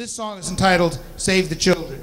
This song is entitled Save the Children.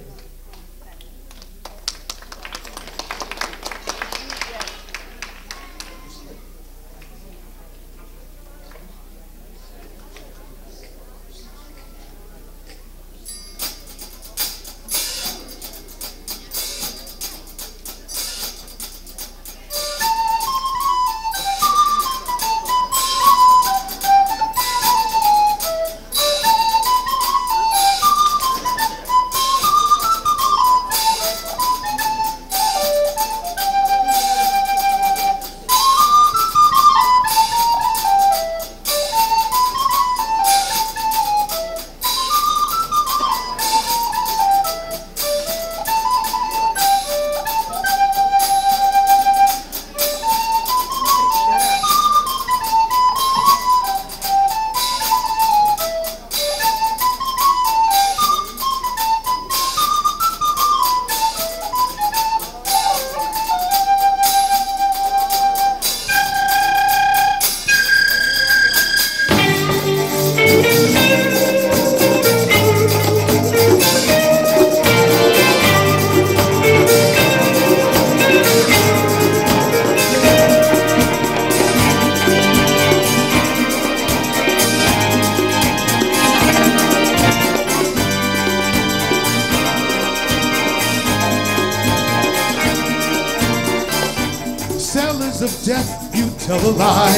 Sellers of death, you tell a lie.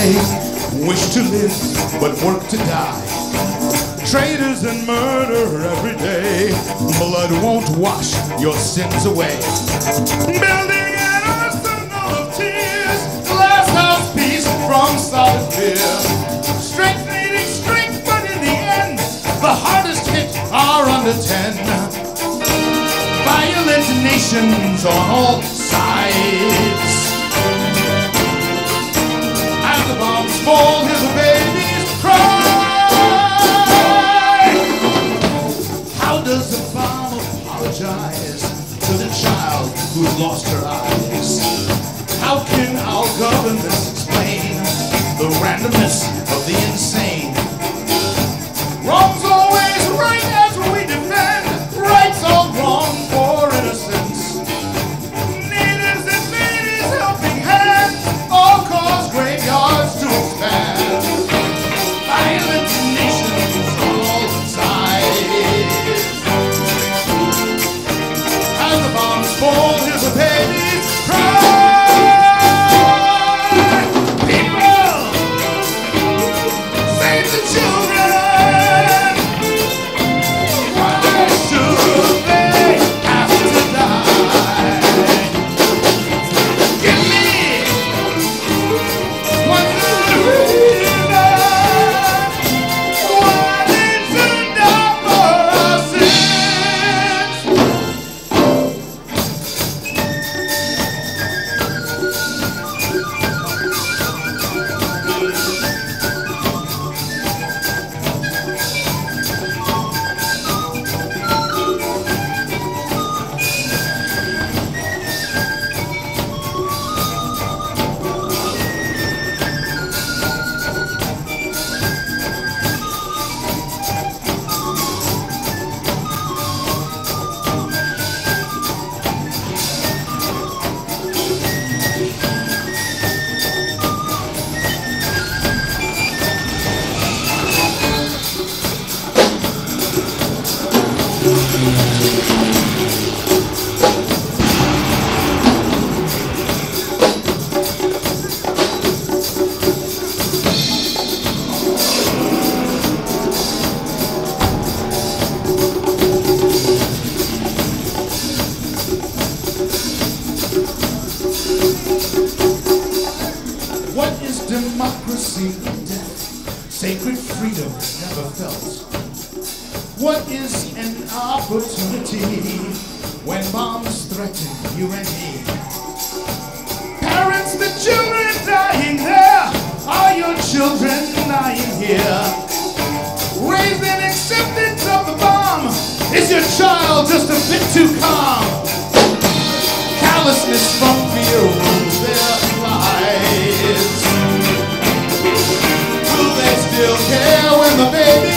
Wish to live, but work to die. Traitors and murder every day. Blood won't wash your sins away. Building an arsenal of tears. Glass house peace from solid fear. Strength needing strength, but in the end, the hardest hit are under ten. Violent nations on all lost her eyes? How can our government explain the randomness of the insane? Never felt. What is an opportunity when bombs threaten you and me? Parents, the children dying there. Are your children dying here? Raised in acceptance of the bomb. Is your child just a bit too calm? Callousness from fear their care when the cry?